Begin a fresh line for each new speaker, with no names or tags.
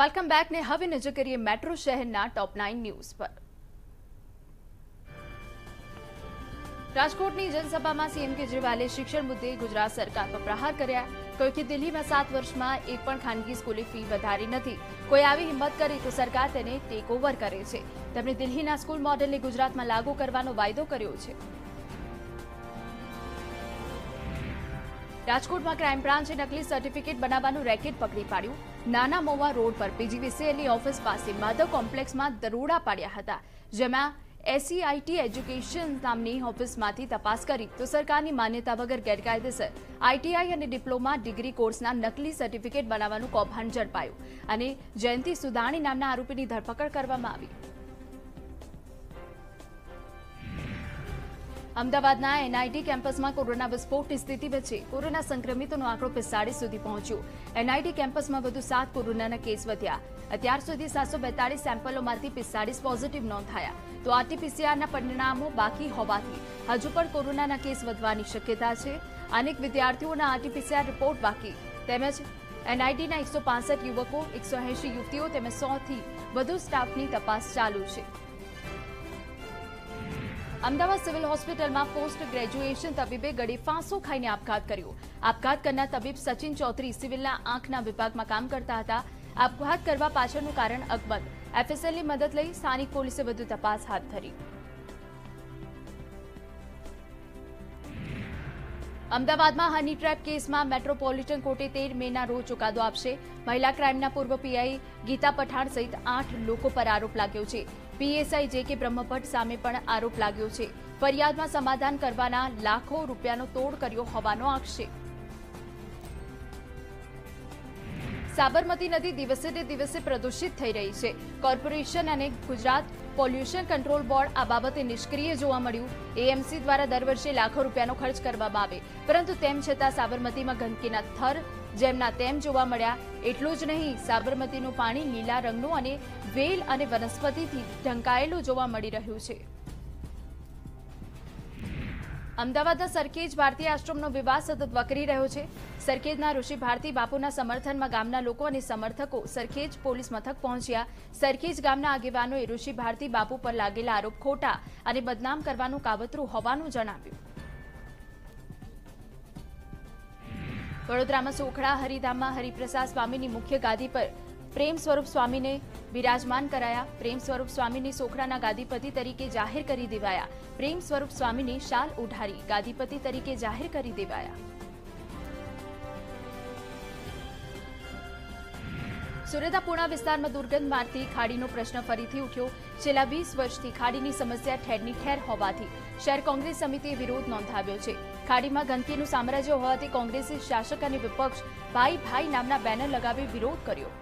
Welcome back ને હવે નજર કરીએ મેટ્રો શહેરના ટોપ નાઇન ન્યૂઝ પર. રાજકોટની જનસભામાં સીએમ કેજરીવાલે શિક્ષણ મુદ્દે ગુજરાત સરકાર પર પ્રહાર કર્યા. કહ્યું કે દિલ્હીમાં સાત વર્ષમાં એક પણ ખાનગી સ્કૂલે ફી વધારી નથી. કોઈ આવી હિંમત કરે તો સરકાર તેને ટેક ઓવર કરે છે. તેમણે દિલ્હીના સ્કૂલ મોડેલને ગુજરાતમાં લાગુ કરવાનો વાયદો કર્યો છે. રાજકોટમાં ક્રાઇમ બ્રાન્ચે નકલી સર્ટિફિકેટ બનાવવાનું રેકેટ પકડી પાડ્યું. નાના મોવા રોડ પર પીજીવીસીએલની ઓફિસ પાસે માધવ કોમ્પ્લેક્સમાં દરોડા પાડ્યા હતા, જેમાં એસસીઆઈટી એજ્યુકેશન નામની ઓફિસમાંથી તપાસ કરી. તો સરકારની માન્યતા વગર ગેરકાયદેસર આઈટીઆઈ અને ડિપ્લોમા ડિગ્રી કોર્સના નકલી સર્ટિફિકેટ બનાવવાનું કૌભાંડ ઝડપાયું અને જયંતિ સુદાણી નામના આરોપીની ધરપકડ કરવામાં આવી. અમદાવાદના એનઆઈટી કેમ્પસમાં કોરોના વિસ્ફોટની સ્થિતિ વચ્ચે કોરોના સંક્રમિતોનો આંકડો પિસ્તાળીસ સુધી પહોંચ્યો. એનઆઈટી કેમ્પસમાં વધુ સાત કોરોનાના કેસ વધ્યા. અત્યાર સુધી સાતસો બેતાળીસ સેમ્પલોમાંથી પિસ્તાળીસ પોઝિટિવ નોંધાયા. તો આરટીપીસીઆરના પરિણામો બાકી હોવાથી હજુ પણ કોરોનાના કેસ વધવાની શક્યતા છે. અનેક વિદ્યાર્થીઓના આરટીપીસીઆર રિપોર્ટ બાકી. તેમજ એનઆઈટીના એકસો યુવકો, એકસો યુવતીઓ તેમજ સોથી વધુ સ્ટાફની તપાસ ચાલુ છે. અમદાવાદ સિવિલ હોસ્પિટલમાં પોસ્ટ ગ્રેજ્યુએશન તબીબે ગળે ફાંસો ખાઈને આપઘાત કર્યો. આપઘાત કરનાર તબીબ સચિન ચૌધરી સિવિલના આંખના વિભાગમાં કામ કરતા હતા. આપઘાત કરવા પાછળનું કારણ અકબંધ એફએસએલની મદદ લઈ સ્થાનિક પોલીસે વધુ તપાસ હાથ ધરી. અમદાવાદમાં હની ટ્રેપ કેસમાં મેટ્રોપોલિટન કોર્ટે તેર મેના રોજ ચુકાદો આપશે. મહિલા ક્રાઇમના પૂર્વ પીઆઈ ગીતા પઠાણ સહિત આઠ લોકો પર આરોપ લાગ્યો છે. પીએસઆઈ જે કે બ્રહ્મભટ્ટ સામે પણ આરોપ લાગ્યો છે. ફરિયાદમાં સમાધાન કરવાના લાખો રૂપિયાનો તોડ કર્યો હોવાનો આક્ષેપ. સાબરમતી નદી દિવસે ને દિવસે પ્રદૂષિત થઈ રહી છે. કોર્પોરેશન અને ગુજરાત પોલ્યુશન કંટ્રોલ બોર્ડ આ બાબતે નિષ્ક્રિય જોવા મળ્યું. એએમસી દ્વારા દર વર્ષે લાખો રૂપિયાનો ખર્ચ કરવામાં આવે. પરંતુ તેમ છતાં સાબરમતીમાં ગંદકીના થર જેમના તેમ જોવા મળ્યા એટલું જ નહીં, સાબરમતીનું પાણી લીલા રંગનું અને વેલ અને વનસ્પતિથી ઢંકાયેલું જોવા મળી રહ્યું છે. અમદાવાદના સરખેજ ભારતી આશ્રમનો વિવાદ સતત વકરી રહ્યો છે. સરખેજના ઋષિ ભારતી બાપુના સમર્થનમાં ગામના લોકો અને સમર્થકો સરખેજ પોલીસ મથક પહોંચ્યા. સરખેજ ગામના આગેવાનોએ ઋષિ ભારતી બાપુ પર લાગેલા આરોપ ખોટા અને બદનામ કરવાનું કાવતરું હોવાનું જણાવ્યું. વડોદરામાં સોખડા, હરિધામમાં હરિપ્રસાદ સ્વામીની મુખ્ય ગાદી પર પ્રેમ સ્વરૂપ સ્વામીને બિરાજમાન કરાયા. પ્રેમ સ્વરૂપ સ્વામીને સોખડાના ગાદીપતિ તરીકે જાહેર કરી દેવાયા. પ્રેમ સ્વરૂપ સ્વામીને શાલ ઉઢારી ગાદીપતિ તરીકે જાહેર કરી દેવાયા. સુરતના વિસ્તારમાં દુર્ગંધ મારતી ખાડીનો પ્રશ્ન ફરીથી ઉઠ્યો. છેલ્લા વીસ વર્ષથી ખાડીની સમસ્યા ઠેરની ઠેર હોવાથી શહેર કોંગ્રેસ સમિતિએ વિરોધ નોંધાવ્યો છે. ખાડીમાં ગંદકીનું સામ્રાજ્ય હોવાથી કોંગ્રેસે શાસક અને વિપક્ષ ભાઈ ભાઈ નામના બેનર લગાવી વિરોધ કર્યો.